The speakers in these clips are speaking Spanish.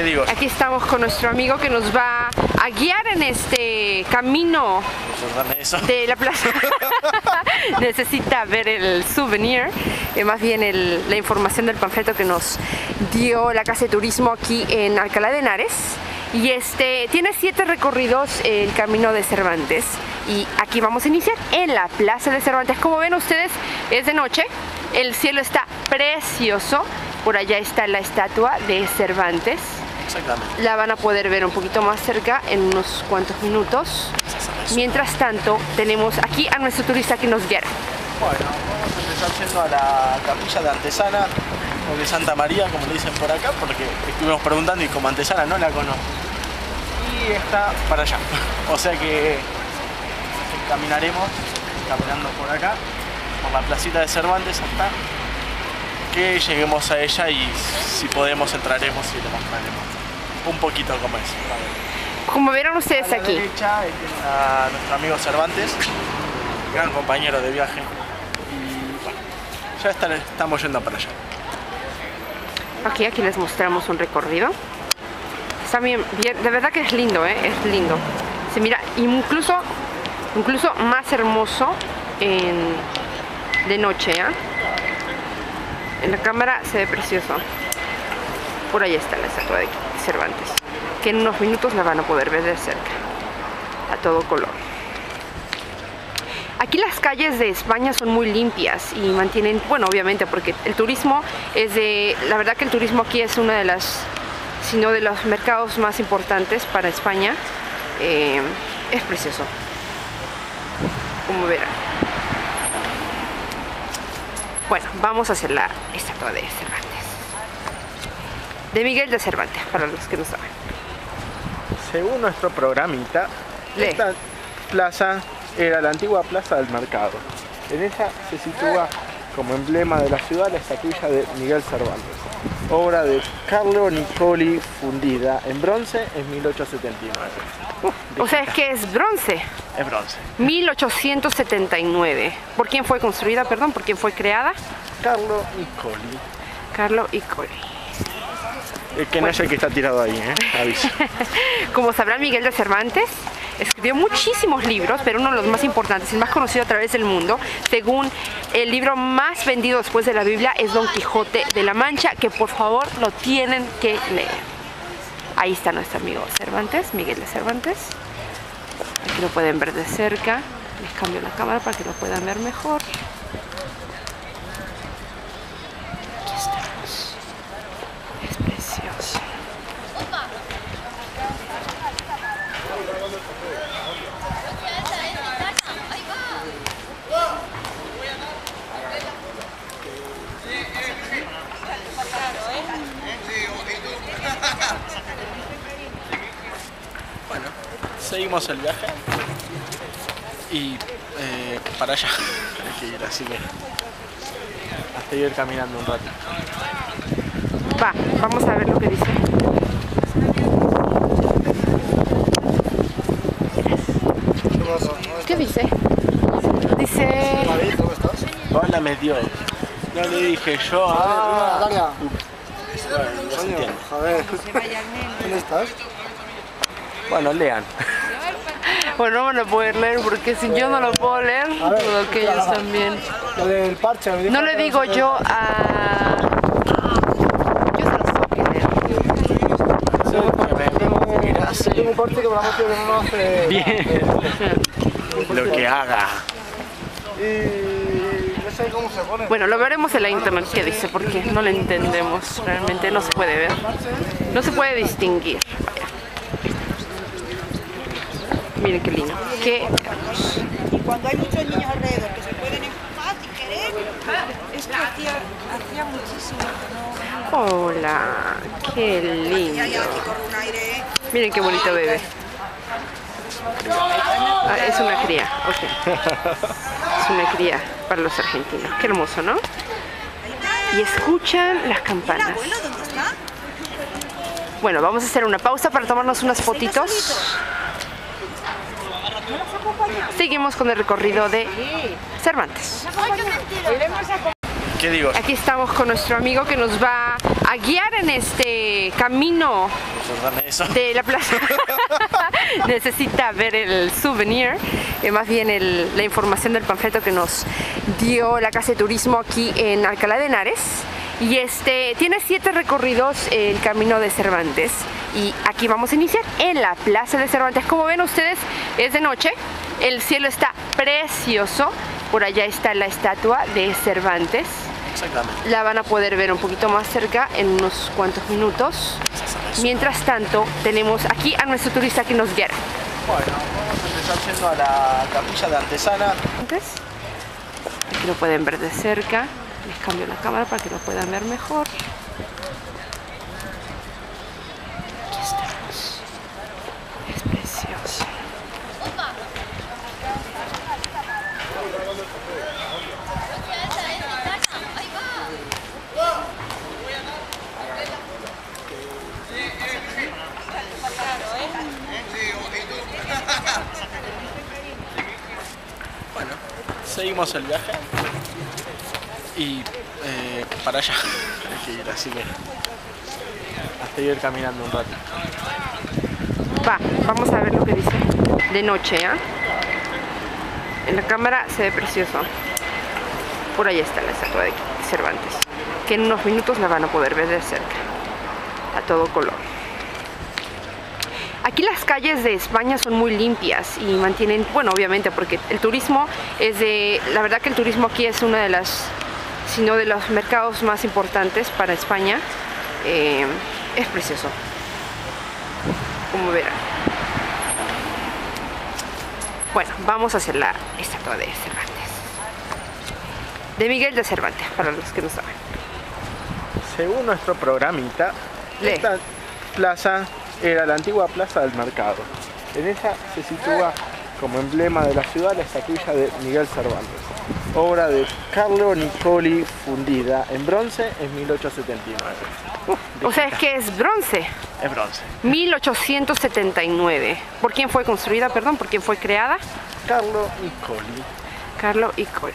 ¿Qué digo? Aquí estamos con nuestro amigo que nos va a guiar en este camino eso. de la plaza. Necesita ver el souvenir, eh, más bien el- la información del panfleto que nos dio la Casa de Turismo aquí en Alcalá de Henares. Y este tiene siete recorridos el camino de Cervantes. Y aquí vamos a iniciar en la Plaza de Cervantes. Como ven ustedes, es de noche. El cielo está precioso. Por allá está la estatua de Cervantes. Exactamente. La van a poder ver un poquito más cerca en unos cuantos minutos. Mientras tanto, tenemos aquí a nuestro turista que nos guiará. Bueno, vamos a empezar yendo a la capilla de Antesana o de Santa María, como le dicen por acá, porque estuvimos preguntando y como Antesana no la conozco. Y está para allá. O sea que caminaremos caminando por acá, por la placita de Cervantes hasta que lleguemos a ella y si podemos entraremos y le mostraremos un poquito cómo es. Como vieron ustedes A la aquí, derecha está nuestro amigo Cervantes, gran compañero de viaje. Y bueno, ya está- estamos yendo para allá. aquí, aquí les mostramos un recorrido. Está bien, bien, de verdad que es lindo, ¿eh? es lindo. Se mira incluso, incluso más hermoso en- de noche. ¿ah? En la cámara se ve precioso. Por ahí está la estatua de Cervantes, que en unos minutos la van a poder ver de cerca, a todo color. Aquí las calles de España son muy limpias y mantienen, bueno, obviamente porque el turismo es de, la verdad que el turismo aquí es una de las, sino de los mercados más importantes para España. Eh, es precioso, como verán. Bueno, vamos a hacer la estatua de Cervantes. De Miguel de Cervantes, para los que no saben. Según nuestro programita, Lee. esta plaza era la antigua plaza del mercado. En ella se sitúa como emblema de la ciudad la estatuilla de Miguel Cervantes, obra de Carlo Niccoli fundida en bronce en 1879. Uf, O sea, es que es bronce. es bronce. 1879. ¿Por quién fue construida? Perdón, ¿por quién fue creada? Carlo Niccoli. Carlo Icoli. El que no es el que está tirado ahí, ¿eh? Aviso. Como sabrán, Miguel de Cervantes escribió muchísimos libros, pero uno de los más importantes, el más conocido a través del mundo, según el libro más vendido después de la Biblia, es Don Quijote de la Mancha, que por favor lo tienen que leer. Ahí está nuestro amigo Cervantes, Miguel de Cervantes. Aquí lo pueden ver de cerca. Les cambio la cámara para que lo puedan ver mejor. Aquí estamos. Es precioso. Bueno, seguimos el viaje y eh, para allá hay que ir, así que hasta ir caminando un rato. Va, vamos a ver lo que dice. ¿Qué dice? Dice... Hola, me dio. No le dije yo. Ah, Daria, bueno, ya se entiende. joder. ¿Dónde estás? Bueno, lean. Bueno, no van a poder leer porque si yo no lo puedo leer, dudo que ellos también. Lo del parche. No le que digo yo a... Yo se los tengo que leer. Yo tengo un parche que me lo ha metido en uno hace... Bien. Lo que haga. Bueno, lo veremos en la internet qué dice porque no lo entendemos. Realmente no se puede ver. No se puede distinguir. Miren qué lindo. Qué hermoso. Y cuando hay muchos niños alrededor que se pueden empujar querer, esto hacía, hacía muchísimo que no. Hola, qué lindo. Miren qué bonito bebé. Ah, es una cría, ok. Es una cría para los argentinos. Qué hermoso, ¿no? Y escuchan las ¿El campanas. Bueno, vamos a hacer una pausa para tomarnos unas fotitos. Seguimos con el recorrido de Cervantes. ¿Qué digo? Aquí estamos con nuestro amigo que nos va a guiar en este camino de la plaza necesita ver el souvenir, eh, más bien el- la información del panfleto que nos dio la Casa de Turismo aquí en Alcalá de Henares. Y este tiene siete recorridos el camino de Cervantes. Y aquí vamos a iniciar en la Plaza de Cervantes. Como ven ustedes, es de noche. El cielo está precioso. Por allá está la estatua de Cervantes. Exactamente. La van a poder ver un poquito más cerca en unos cuantos minutos. Mientras tanto, tenemos aquí a nuestro turista que nos guiará. Bueno, vamos a empezar yendo a la capilla de Antesana. Antes, aquí lo pueden ver de cerca. Les cambio la cámara para que lo puedan ver mejor. Aquí estamos. Es precioso. Bueno, seguimos el viaje. Y eh, para allá. Hay que ir, así que. Hasta ir caminando un rato. Va, vamos a ver lo que dice. De noche, ¿ah? En la cámara se ve precioso. Por ahí está la estatua de Cervantes. Que en unos minutos la van a poder ver de cerca. A todo color. Aquí las calles de España son muy limpias y mantienen, bueno, obviamente, porque el turismo es de, la verdad que el turismo aquí es una de las, si no de los mercados más importantes para España. Eh, es precioso, como verán. Bueno, vamos a hacer la estatua de Cervantes. De Miguel de Cervantes, para los que no saben. Según nuestro programita, esta plaza era la antigua plaza del mercado. En ella se sitúa como emblema de la ciudad la estatuilla de Miguel Cervantes, obra de Carlo Niccoli fundida en bronce en 1879. Uf, O sea, es que es bronce. es bronce. 1879. ¿Por quién fue construida? Perdón, ¿por quién fue creada? Carlo Niccoli. Carlo Icoli.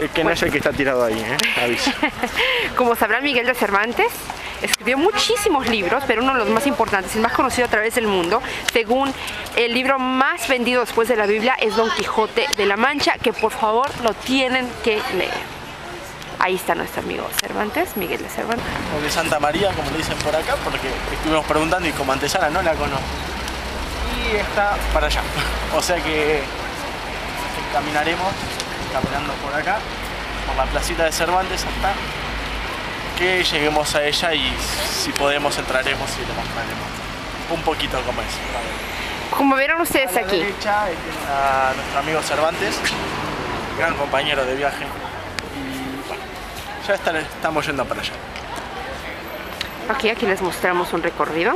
El que no es el que está tirado ahí, ¿eh? Aviso. Como sabrán, Miguel de Cervantes escribió muchísimos libros, pero uno de los más importantes, el más conocido a través del mundo, según el libro más vendido después de la Biblia, es Don Quijote de la Mancha, que por favor lo tienen que leer. Ahí está nuestro amigo Cervantes, Miguel de Cervantes. O de Santa María, como le dicen por acá, porque estuvimos preguntando y como antesana no la conozco. Y está para allá. O sea que caminaremos, caminando por acá, por la placita de Cervantes hasta que lleguemos a ella y si podemos entraremos y le mostraremos un poquito cómo es. Como vieron ustedes A la aquí, derecha nuestro amigo Cervantes, gran compañero de viaje. Y bueno, ya estamos yendo para allá. aquí, aquí les mostramos un recorrido.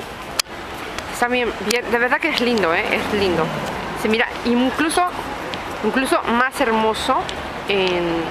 Está bien, bien, de verdad que es lindo, ¿eh? es lindo. Se mira incluso, incluso más hermoso en,